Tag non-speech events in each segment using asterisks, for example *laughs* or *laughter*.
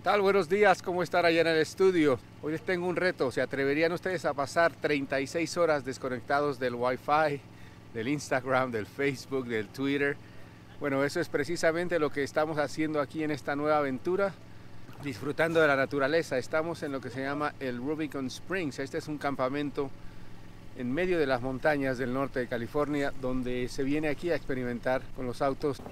tal? Buenos días, ¿cómo están allá en el estudio? Hoy les tengo un reto, ¿se atreverían ustedes a pasar 36 horas desconectados del Wi-Fi, del Instagram, del Facebook, del Twitter? Bueno, eso es precisamente lo que estamos haciendo aquí en esta nueva aventura, disfrutando de la naturaleza. Estamos en lo que se llama el Rubicon Springs. Este es un campamento en medio de las montañas del norte de California, donde se viene aquí a experimentar con los autos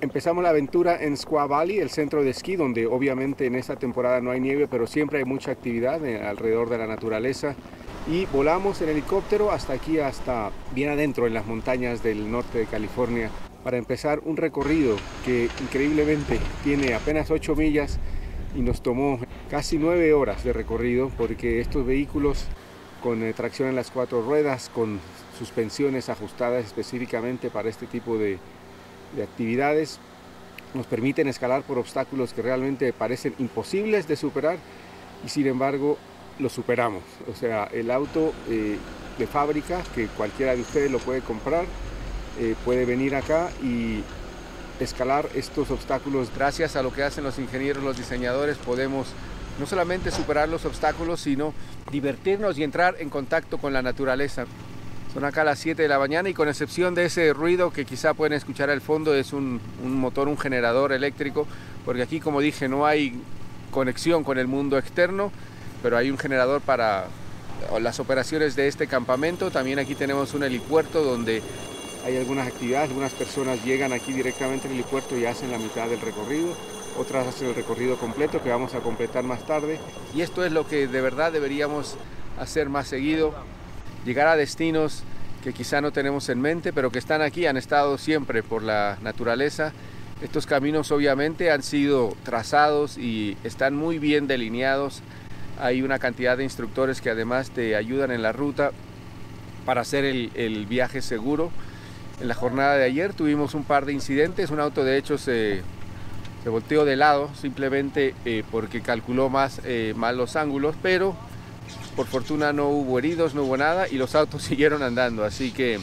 Empezamos la aventura en Squaw Valley, el centro de esquí, donde obviamente en esta temporada no hay nieve, pero siempre hay mucha actividad eh, alrededor de la naturaleza. Y volamos en helicóptero hasta aquí, hasta bien adentro en las montañas del norte de California, para empezar un recorrido que increíblemente tiene apenas 8 millas y nos tomó casi 9 horas de recorrido, porque estos vehículos con eh, tracción en las cuatro ruedas, con suspensiones ajustadas específicamente para este tipo de de actividades nos permiten escalar por obstáculos que realmente parecen imposibles de superar y sin embargo los superamos. O sea, el auto eh, de fábrica, que cualquiera de ustedes lo puede comprar, eh, puede venir acá y escalar estos obstáculos. Gracias a lo que hacen los ingenieros, los diseñadores, podemos no solamente superar los obstáculos, sino divertirnos y entrar en contacto con la naturaleza. Son acá las 7 de la mañana y con excepción de ese ruido que quizá pueden escuchar al fondo, es un, motor, un generador eléctrico, porque aquí como dije no hay conexión con el mundo externo, pero hay un generador para las operaciones de este campamento. También aquí tenemos un helipuerto donde hay algunas actividades, algunas personas llegan aquí directamente al helipuerto y hacen la mitad del recorrido, otras hacen el recorrido completo que vamos a completar más tarde. Y esto es lo que de verdad deberíamos hacer más seguido llegar a destinos que quizá no tenemos en mente, pero que están aquí, han estado siempre por la naturaleza. Estos caminos obviamente han sido trazados y están muy bien delineados. Hay una cantidad de instructores que además te ayudan en la ruta para hacer el, viaje seguro. En la jornada de ayer tuvimos un par de incidentes, un auto de hecho se, volteó de lado simplemente eh, porque calculó más eh, mal los ángulos, pero por fortuna no hubo heridos, no hubo nada y los autos *laughs* siguieron andando. Así que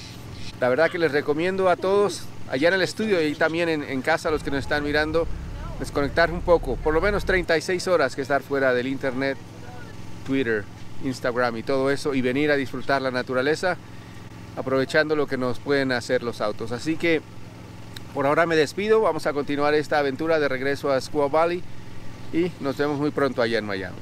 la verdad que les recomiendo a todos allá en el estudio y también en, casa, los que nos están mirando, desconectar un poco, por lo menos 36 horas que estar fuera del internet, Twitter, Instagram y todo eso y venir a disfrutar la naturaleza aprovechando lo que nos pueden hacer los autos. Así que por ahora me despido, vamos a continuar esta aventura de regreso a Squaw Valley y nos vemos muy pronto allá en Miami.